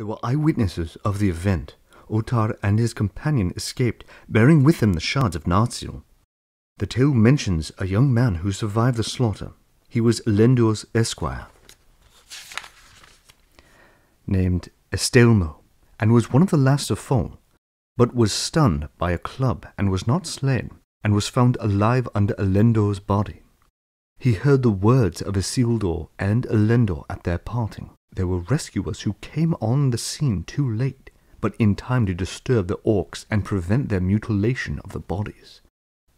There were eyewitnesses of the event. Ohtar and his companion escaped, bearing with them the shards of Narsil. The tale mentions a young man who survived the slaughter. He was Elendil's esquire, named Estelmo, and was one of the last to fall, but was stunned by a club and was not slain, and was found alive under Elendil's body. He heard the words of Isildur and Elendil at their parting. There were rescuers who came on the scene too late, but in time to disturb the orcs and prevent their mutilation of the bodies.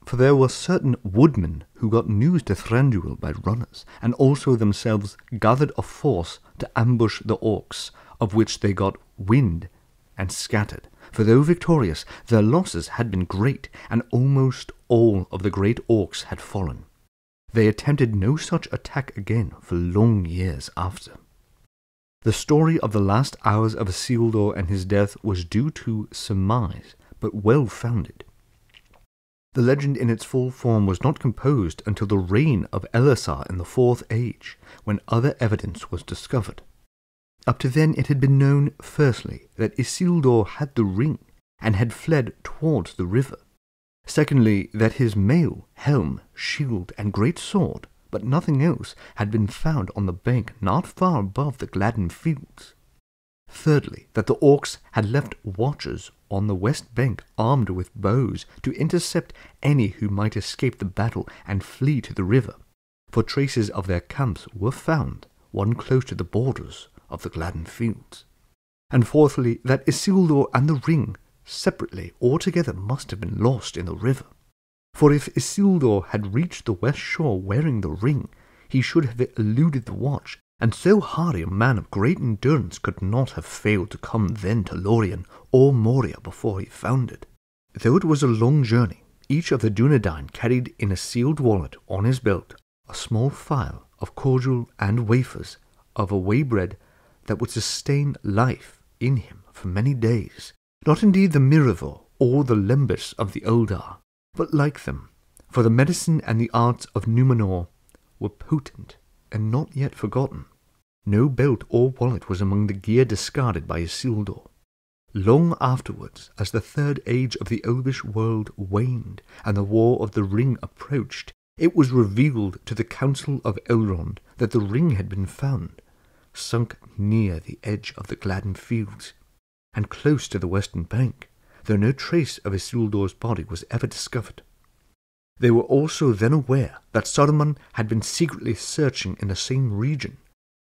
For there were certain woodmen who got news to Thranduil by runners, and also themselves gathered a force to ambush the orcs, of which they got wind and scattered. For though victorious, their losses had been great, and almost all of the great orcs had fallen. They attempted no such attack again for long years after. The story of the last hours of Isildur and his death was due to surmise, but well founded. The legend in its full form was not composed until the reign of Elessar in the Fourth Age, when other evidence was discovered. Up to then it had been known, firstly, that Isildur had the ring and had fled towards the river. Secondly, that his mail, helm, shield, and great sword but nothing else had been found on the bank not far above the Gladden fields. Thirdly, that the orcs had left watchers on the west bank armed with bows to intercept any who might escape the battle and flee to the river, for traces of their camps were found, one close to the borders of the Gladden fields. And fourthly, that Isildur and the ring, separately or together, must have been lost in the river. For if Isildur had reached the west shore wearing the ring, he should have eluded the watch, and so hardy a man of great endurance could not have failed to come then to Lorien or Moria before he found it. Though it was a long journey, each of the Dunedain carried in a sealed wallet on his belt a small phial of cordial and wafers of a way bread that would sustain life in him for many days. Not indeed the miruvor or the Lembas of the Eldar, but like them, for the medicine and the arts of Numenor were potent and not yet forgotten. No belt or wallet was among the gear discarded by Isildur. Long afterwards, as the third age of the elvish world waned and the war of the ring approached, it was revealed to the council of Elrond that the ring had been found, sunk near the edge of the Gladden fields, and close to the western bank though no trace of Isildur's body was ever discovered. They were also then aware that Saruman had been secretly searching in the same region,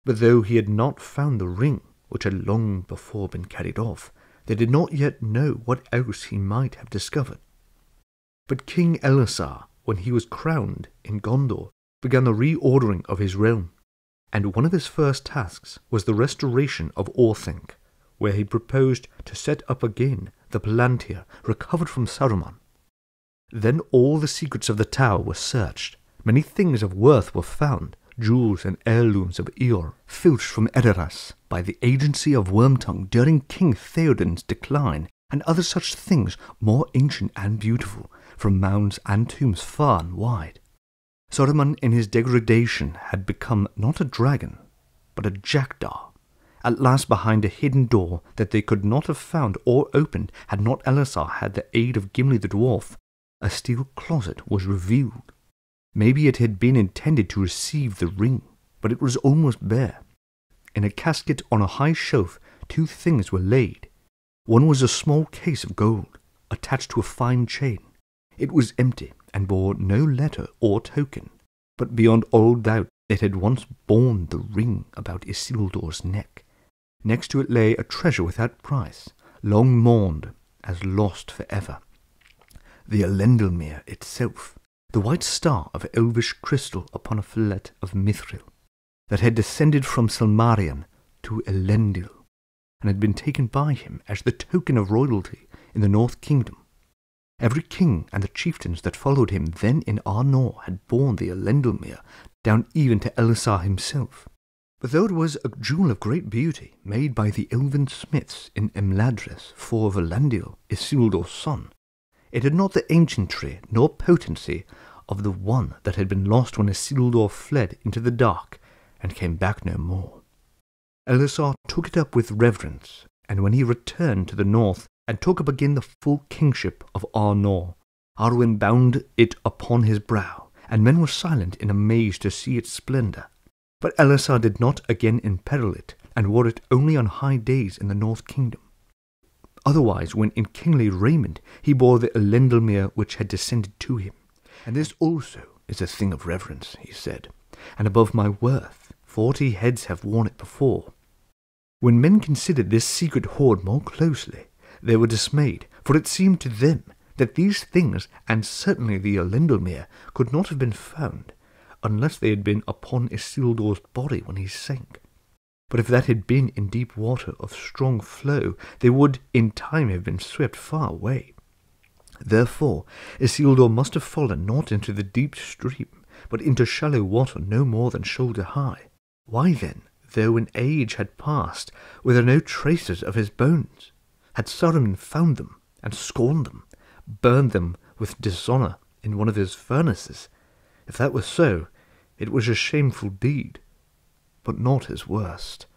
but though he had not found the ring, which had long before been carried off, they did not yet know what else he might have discovered. But King Elessar, when he was crowned in Gondor, began the reordering of his realm, and one of his first tasks was the restoration of Orthanc, where he proposed to set up again the Palantir recovered from Saruman. Then all the secrets of the tower were searched. Many things of worth were found, jewels and heirlooms of Eorl, filched from Edoras by the agency of Wormtongue during King Theoden's decline, and other such things more ancient and beautiful, from mounds and tombs far and wide. Saruman in his degradation had become not a dragon, but a jackdaw, at last behind a hidden door that they could not have found or opened had not Elessar had the aid of Gimli the dwarf, a steel closet was revealed. Maybe it had been intended to receive the ring, but it was almost bare. In a casket on a high shelf, two things were laid. One was a small case of gold, attached to a fine chain. It was empty and bore no letter or token, but beyond all doubt it had once borne the ring about Isildur's neck. Next to it lay a treasure without price, long mourned as lost for ever. The Elendilmir itself, the white star of elvish crystal upon a fillet of mithril, that had descended from Silmariën to Elendil, and had been taken by him as the token of royalty in the North Kingdom. Every king and the chieftains that followed him then in Arnor had borne the Elendilmir down even to Elessar himself. But though it was a jewel of great beauty, made by the elven smiths in Imladris for Valandil, Isildur's son, it had not the ancientry nor potency of the one that had been lost when Isildur fled into the dark and came back no more. Elessar took it up with reverence, and when he returned to the north and took up again the full kingship of Arnor, Arwen bound it upon his brow, and men were silent in amaze to see its splendour. But Elessar did not again imperil it, and wore it only on high days in the north kingdom. Otherwise, when in kingly raiment he bore the Elendilmir which had descended to him. And this also is a thing of reverence, he said, and above my worth, forty heads have worn it before. When men considered this secret hoard more closely, they were dismayed, for it seemed to them that these things, and certainly the Elendilmir, could not have been found, unless they had been upon Isildur's body when he sank. But if that had been in deep water of strong flow, they would in time have been swept far away. Therefore, Isildur must have fallen not into the deep stream, but into shallow water no more than shoulder high. Why then, though an age had passed, were there no traces of his bones? Had Saruman found them, and scorned them, burned them with dishonour in one of his furnaces? If that were so, it was a shameful deed, but not his worst.